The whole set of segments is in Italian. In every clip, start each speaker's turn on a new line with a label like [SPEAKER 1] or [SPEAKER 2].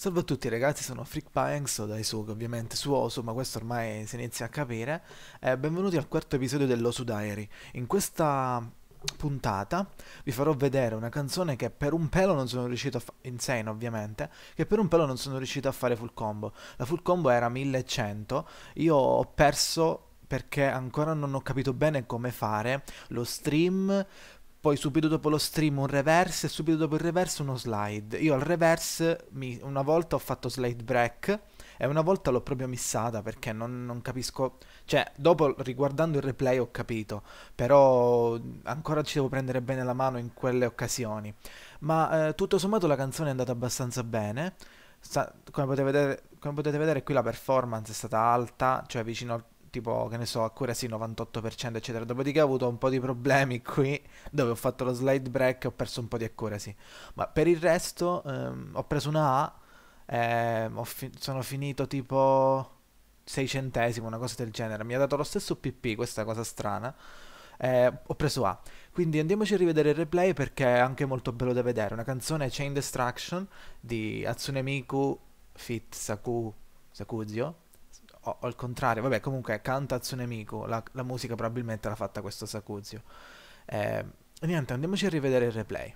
[SPEAKER 1] Salve a tutti ragazzi, sono FreakPanks o Daisuke ovviamente su Osu, ma questo ormai si inizia a capire. Eh, benvenuti al quarto episodio dell'Osu Diary. In questa puntata vi farò vedere una canzone che per un pelo non sono riuscito a fare, insane ovviamente, che per un pelo non sono riuscito a fare full combo. La full combo era 1100, io ho perso perché ancora non ho capito bene come fare lo stream poi subito dopo lo stream un reverse e subito dopo il reverse uno slide. Io al reverse mi, una volta ho fatto slide break e una volta l'ho proprio missata perché non, non, capisco... Cioè, dopo riguardando il replay ho capito, però ancora ci devo prendere bene la mano in quelle occasioni. Ma eh, tutto sommato la canzone è andata abbastanza bene. Sta, come, potete vedere, come potete vedere qui la performance è stata alta, cioè vicino al tipo, che ne so, accuracy 98%, eccetera. Dopodiché ho avuto un po' di problemi qui, dove ho fatto lo slide break e ho perso un po' di accuracy. Ma per il resto ehm, ho preso una A, ehm, fi- sono finito tipo 6 centesimi, una cosa del genere. Mi ha dato lo stesso PP, questa cosa strana. Eh, ho preso A. Quindi andiamoci a rivedere il replay perché è anche molto bello da vedere. Una canzone Chain Destruction di Hatsune Miku Fit Saku Sakuzio o, o al contrario, vabbè, comunque canta Hatsune Miku, la, la musica probabilmente l'ha fatta questo Sakuzio. Eh, niente, andiamoci a rivedere il replay.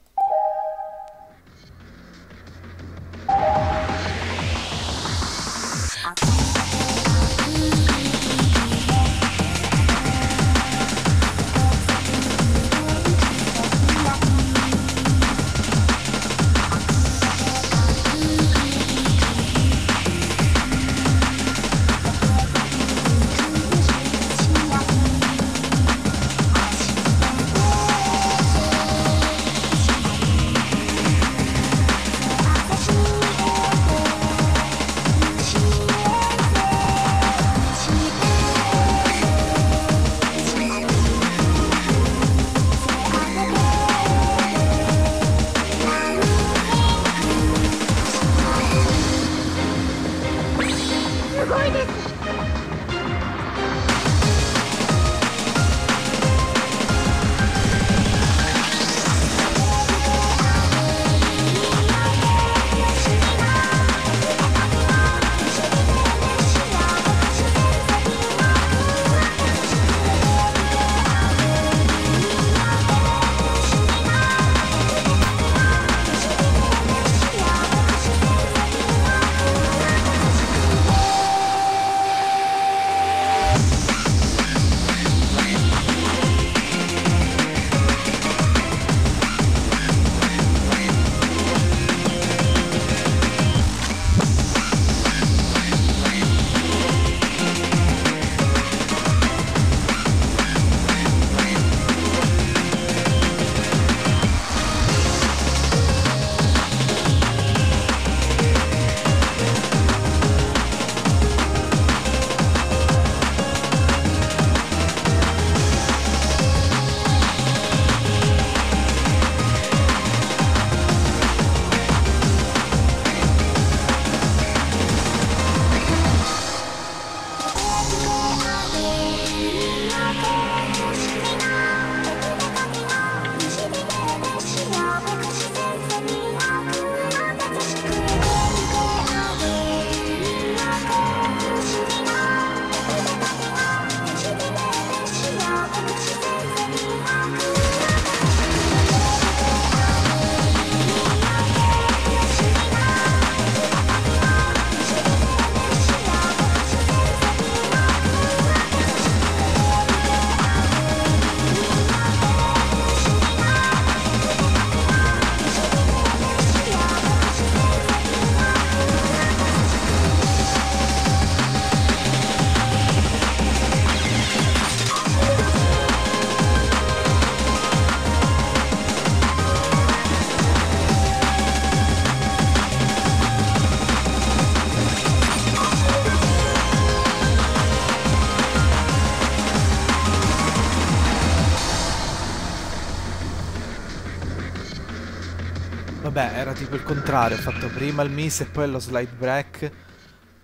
[SPEAKER 1] Vabbè, era tipo il contrario, ho fatto prima il miss e poi lo slide break.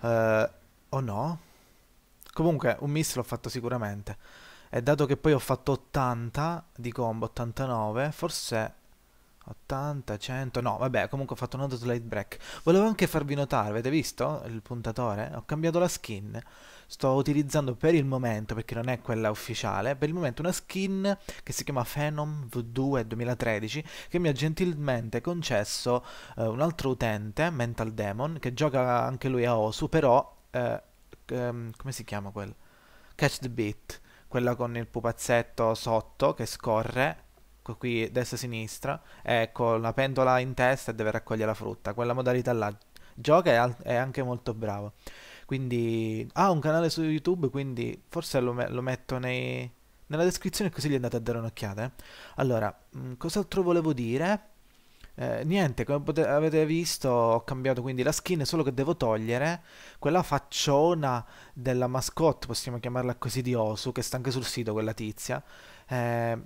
[SPEAKER 1] Uh, o no? Comunque, un miss l'ho fatto sicuramente. E dato che poi ho fatto 80 di combo, 89, forse... 80, 100, no, vabbè, comunque ho fatto un auto slide break. Volevo anche farvi notare, avete visto il puntatore? Ho cambiato la skin. Sto utilizzando per il momento, perché non è quella ufficiale, per il momento una skin che si chiama Phenom V2 2013, che mi ha gentilmente concesso eh, un altro utente, Mental Demon, che gioca anche lui a Osu, però, eh, ehm, come si chiama quel? Catch the Beat, quella con il pupazzetto sotto che scorre qui destra-sinistra, e con la pentola in testa e deve raccogliere la frutta. Quella modalità là gioca e è anche molto bravo. Quindi ha un canale su YouTube, quindi forse lo, lo metto nei, nella descrizione così gli andate a dare un'occhiata. Eh. Allora, mm, cos'altro volevo dire? Eh, niente, come avete visto ho cambiato quindi la skin, solo che devo togliere quella facciona della mascotte, possiamo chiamarla così, di Osu, che sta anche sul sito, quella tizia. Eh,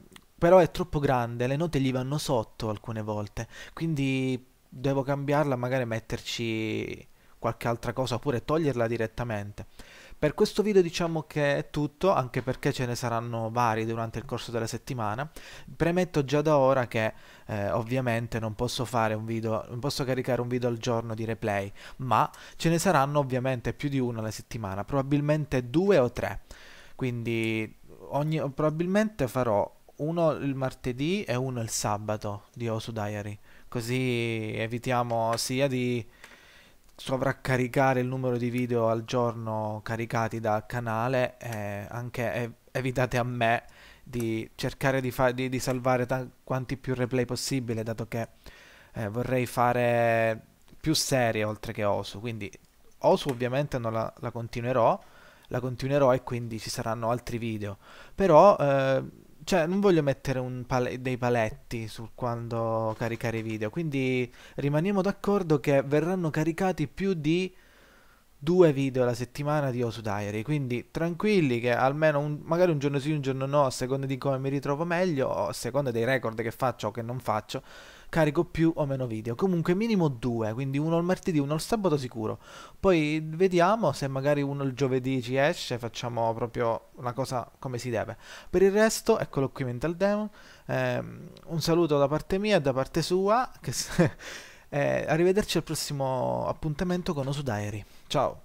[SPEAKER 1] però è troppo grande, le note gli vanno sotto alcune volte, quindi devo cambiarla, magari metterci qualche altra cosa oppure toglierla direttamente. Per questo video diciamo che è tutto, anche perché ce ne saranno vari durante il corso della settimana. Premetto già da ora che eh, ovviamente non posso fare un video, non posso caricare un video al giorno di replay, ma ce ne saranno ovviamente più di uno alla settimana, probabilmente due o tre. Quindi ogni, probabilmente farò uno il martedì e uno il sabato di Osu Diary, così evitiamo sia di sovraccaricare il numero di video al giorno caricati dal canale e anche evitate a me di cercare di, di, di salvare quanti più replay possibile dato che eh, vorrei fare più serie oltre che Osu quindi Osu ovviamente non la, la continuerò la continuerò e quindi ci saranno altri video. Però eh, cioè, non voglio mettere pal dei paletti su quando caricare i video, quindi rimaniamo d'accordo che verranno caricati più di due video alla settimana di Osu Diary, quindi tranquilli che almeno un, magari un giorno sì, un giorno no, a seconda di come mi ritrovo meglio, o a seconda dei record che faccio o che non faccio, carico più o meno video. Comunque minimo due, quindi uno il martedì, uno il sabato sicuro. Poi vediamo se magari uno il giovedì ci esce, facciamo proprio una cosa come si deve. Per il resto, eccolo qui Mental Demon. Eh, un saluto da parte mia e da parte sua. Che eh, arrivederci al prossimo appuntamento con Osu Diary. Ciao!